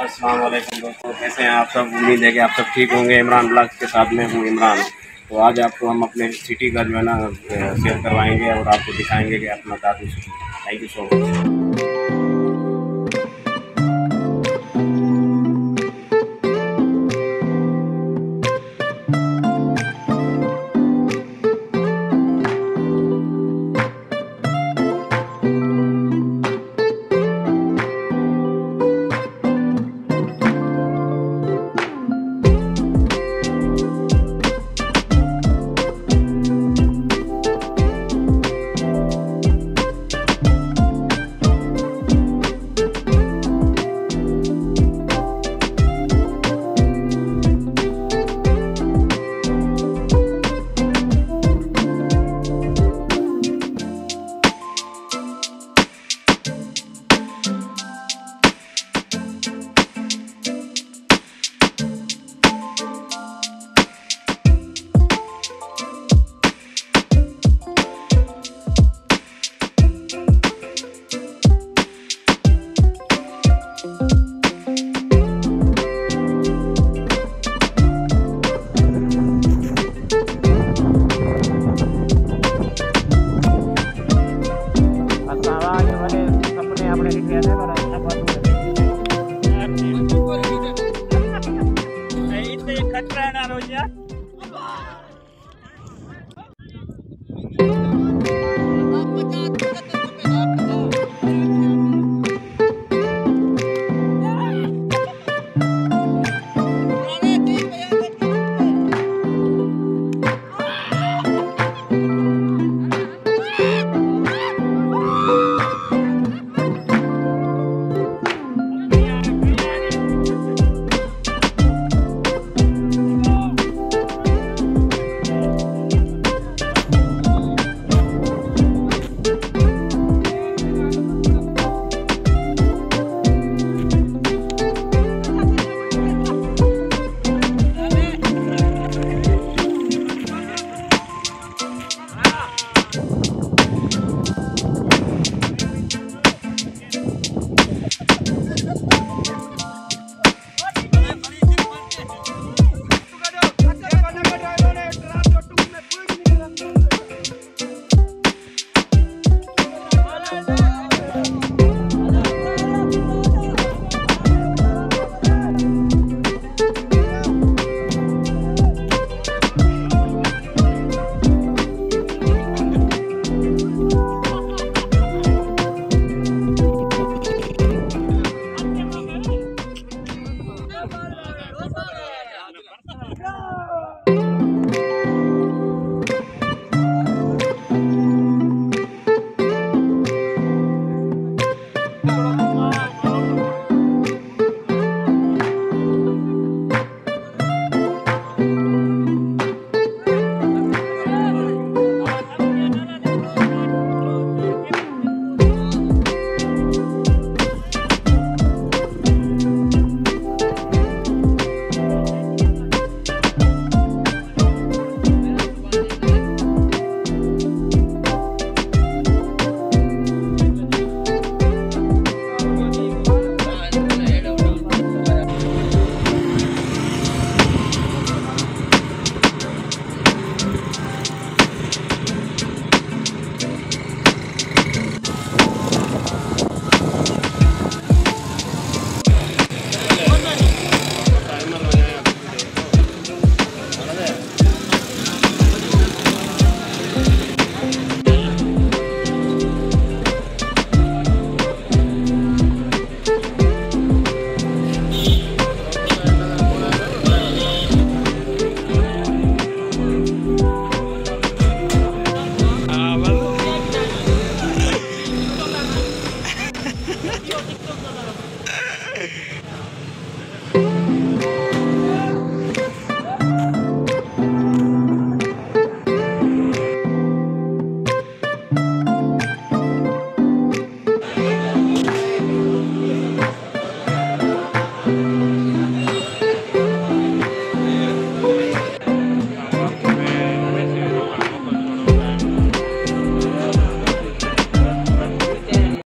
अस्सलाम वालेकुम दोस्तों, कैसे हैं आप सब? उम्मीद है कि आप सब ठीक होंगे। इमरान ब्लॉग्स के साथ में हूँ इमरान। तो आज आपको हम अपने सिटी का जो है ना शेयर करवाएँगे और आपको दिखाएँगे कि अपना दादू city thank you so much